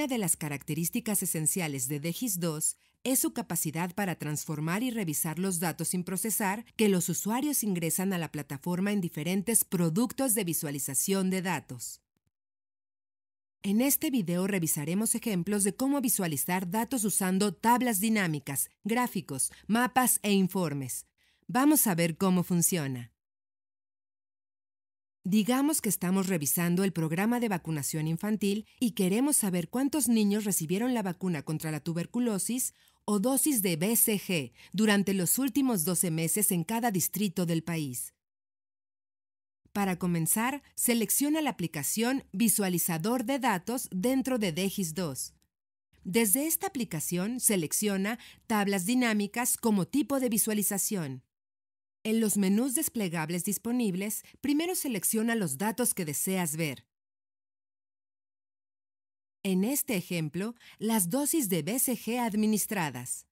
Una de las características esenciales de DGIS-2 es su capacidad para transformar y revisar los datos sin procesar que los usuarios ingresan a la plataforma en diferentes productos de visualización de datos. En este video revisaremos ejemplos de cómo visualizar datos usando tablas dinámicas, gráficos, mapas e informes. Vamos a ver cómo funciona. Digamos que estamos revisando el programa de vacunación infantil y queremos saber cuántos niños recibieron la vacuna contra la tuberculosis o dosis de BCG durante los últimos 12 meses en cada distrito del país. Para comenzar, selecciona la aplicación Visualizador de datos dentro de DEGIS 2. Desde esta aplicación, selecciona Tablas dinámicas como tipo de visualización. En los menús desplegables disponibles, primero selecciona los datos que deseas ver. En este ejemplo, las dosis de BCG administradas.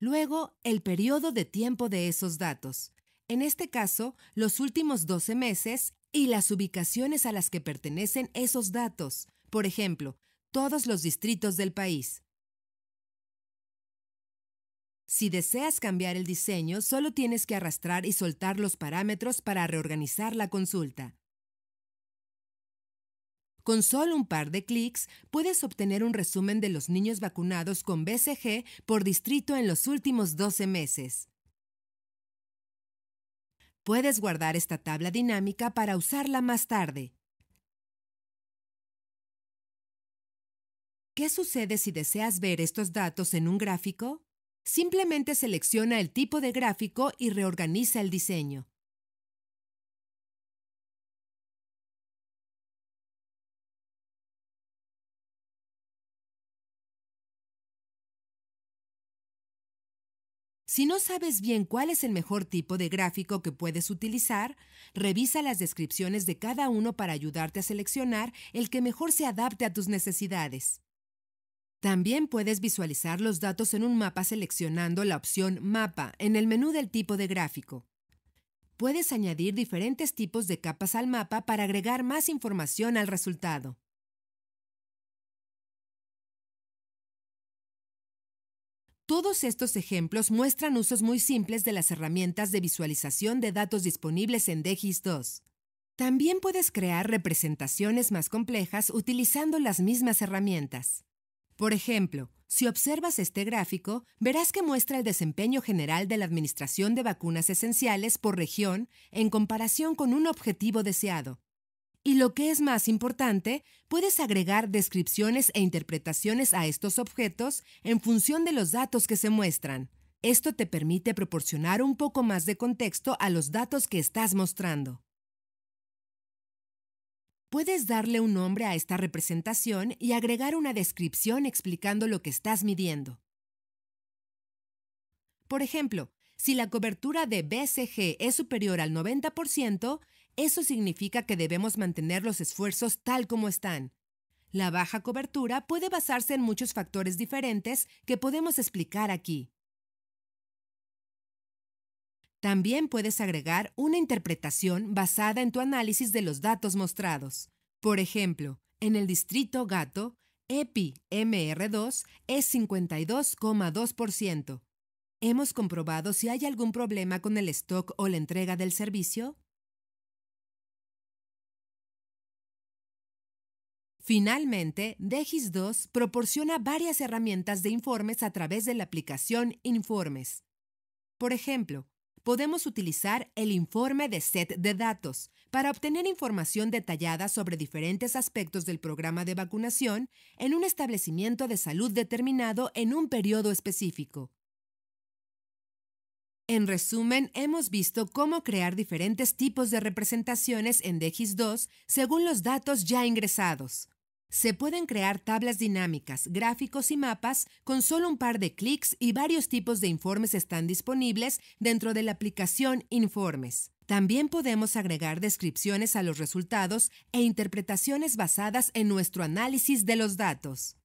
Luego, el periodo de tiempo de esos datos. En este caso, los últimos 12 meses y las ubicaciones a las que pertenecen esos datos. Por ejemplo, todos los distritos del país. Si deseas cambiar el diseño, solo tienes que arrastrar y soltar los parámetros para reorganizar la consulta. Con solo un par de clics, puedes obtener un resumen de los niños vacunados con BCG por distrito en los últimos 12 meses. Puedes guardar esta tabla dinámica para usarla más tarde. ¿Qué sucede si deseas ver estos datos en un gráfico? Simplemente selecciona el tipo de gráfico y reorganiza el diseño. Si no sabes bien cuál es el mejor tipo de gráfico que puedes utilizar, revisa las descripciones de cada uno para ayudarte a seleccionar el que mejor se adapte a tus necesidades. También puedes visualizar los datos en un mapa seleccionando la opción Mapa en el menú del tipo de gráfico. Puedes añadir diferentes tipos de capas al mapa para agregar más información al resultado. Todos estos ejemplos muestran usos muy simples de las herramientas de visualización de datos disponibles en DGIS 2. También puedes crear representaciones más complejas utilizando las mismas herramientas. Por ejemplo, si observas este gráfico, verás que muestra el desempeño general de la administración de vacunas esenciales por región en comparación con un objetivo deseado. Y lo que es más importante, puedes agregar descripciones e interpretaciones a estos objetos en función de los datos que se muestran. Esto te permite proporcionar un poco más de contexto a los datos que estás mostrando. Puedes darle un nombre a esta representación y agregar una descripción explicando lo que estás midiendo. Por ejemplo, si la cobertura de BCG es superior al 90%, eso significa que debemos mantener los esfuerzos tal como están. La baja cobertura puede basarse en muchos factores diferentes que podemos explicar aquí. También puedes agregar una interpretación basada en tu análisis de los datos mostrados. Por ejemplo, en el distrito Gato, EPI-MR2 es 52,2%. ¿Hemos comprobado si hay algún problema con el stock o la entrega del servicio? Finalmente, DEGIS 2 proporciona varias herramientas de informes a través de la aplicación Informes. Por ejemplo, podemos utilizar el informe de set de datos para obtener información detallada sobre diferentes aspectos del programa de vacunación en un establecimiento de salud determinado en un periodo específico. En resumen, hemos visto cómo crear diferentes tipos de representaciones en DGIS 2 según los datos ya ingresados. Se pueden crear tablas dinámicas, gráficos y mapas con solo un par de clics y varios tipos de informes están disponibles dentro de la aplicación Informes. También podemos agregar descripciones a los resultados e interpretaciones basadas en nuestro análisis de los datos.